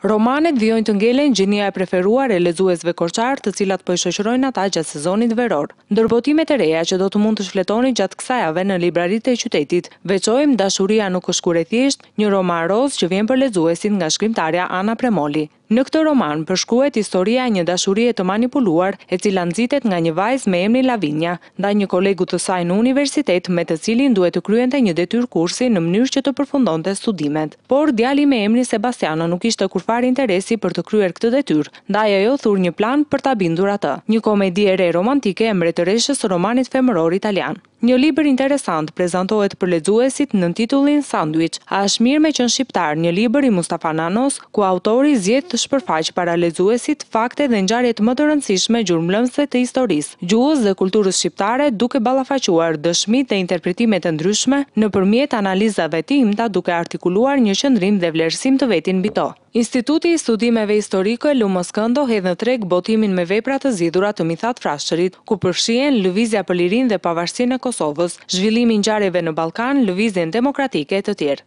Romanet vijojnë të ngelen gjinia e preferuar e lexuesve korçarë të cilat po i shoqërojnë ata gjatë sezonit veror. Ndër botimet e reja që do të mund të shfletoni gjatë kësaj jave në libraritë e qytetit, veçojmë Dashuria nuk është kurrë e thjeshtë, një roman rozë që vjen për lexuesit nga shkrimtarja Ana Premoli. Në këtë roman përshkruhet historia e një dashurie të manipuluar e cila nxitet nga një vajzë me emrin Lavinia, ndaj një kolegu të saj në universitet me të cilin duhet të kryente një detyrë kursi në mënyrë që të përfundonte studimet. Por, djali me emrin Sebastiano nuk kishte kurrfarë interesi për të kryer këtë detyrë, ndaj ajo thur një plan për ta bindur atë. Një komedi e re romantike e mbretëreshës së romanit femëror italian. Një libër interesant prezantohet për lexuesit nën titullin Sandwich, A është mirë me qenë shqiptar, një libër i Mustafa Nanos, ku autori zgjedh të shpërfaqë para lexuesit fakte dhe ngjarjet më të rëndësishme gjurmëlënëse të historisë, gjuhës dhe kulturës shqiptare duke ballafaquar dëshmitë dhe interpretimet e ndryshme nëpërmjet analizave të imta duke artikuluar një qëndrim dhe vlerësim të vetin mbi to. Instituti i Studimeve Historike Lumo Skëndo hedh në treg botimin me vepra të zgjedhura të Mithat Frashërit, ku përfshihen Lëvizja për Lirinë dhe Pavarësinë e Kosovës, Zhvillimi i Ngjarjeve në Ballkan, Lëvizjen Demokratike e të tjerë.